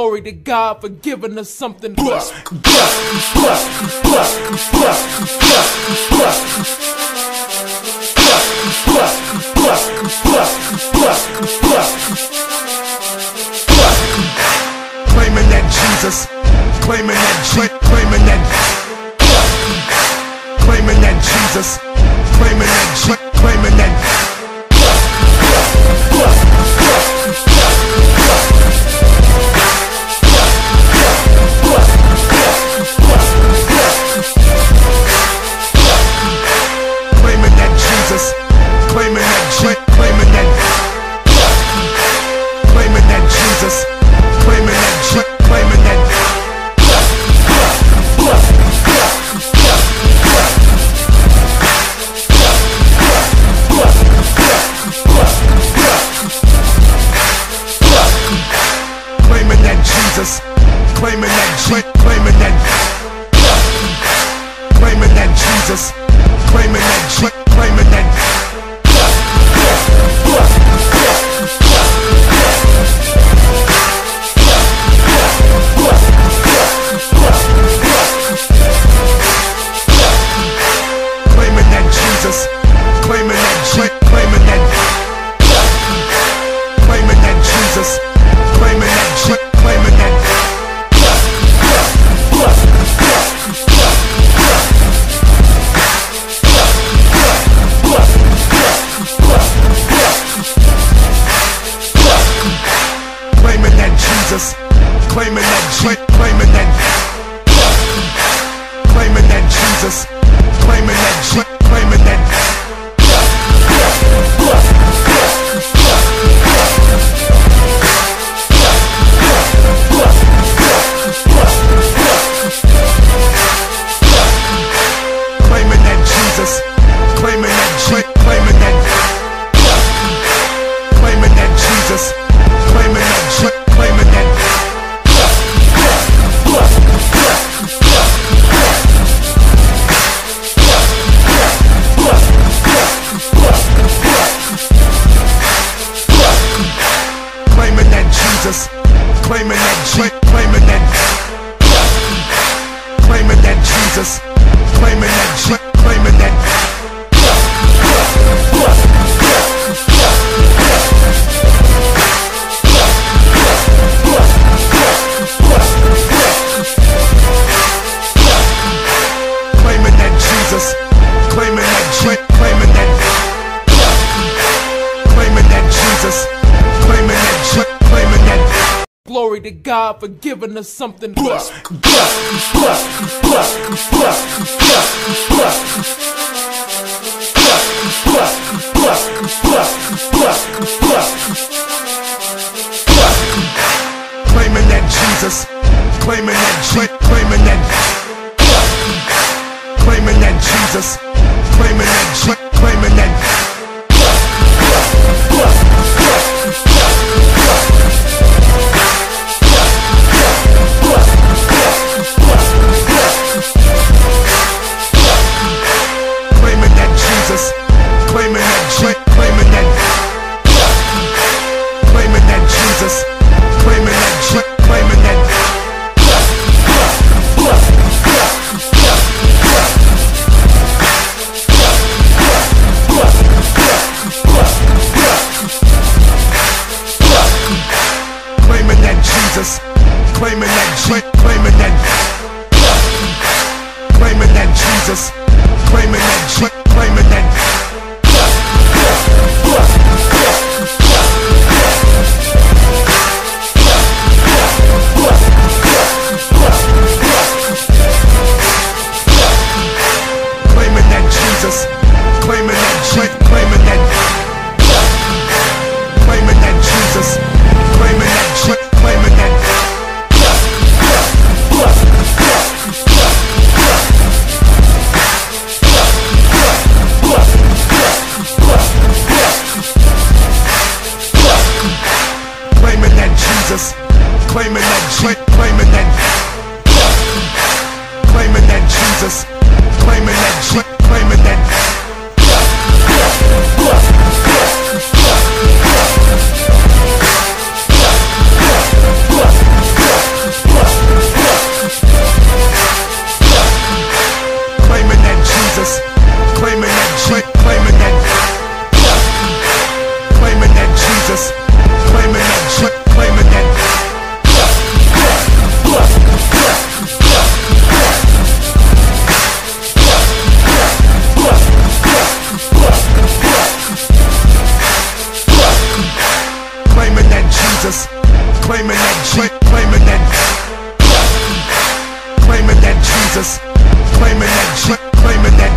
Glory to God for giving us something. Claiming that Jesus, claiming that claiming that, claiming that Jesus, claiming that G, claiming that claiming that claiming that, claiming that Jesus, claiming that G, Glory to God for giving us something. Claiming that Jesus, claiming that G, claiming that, claiming that Jesus, Jesus. Claiming that, claiming that, claiming that Jesus. Claiming Jesus. Claiming that, G claiming that, claiming that Jesus. Claiming that, G claiming that, claiming that G, claiming that claiming that Jesus, claiming that G, claiming that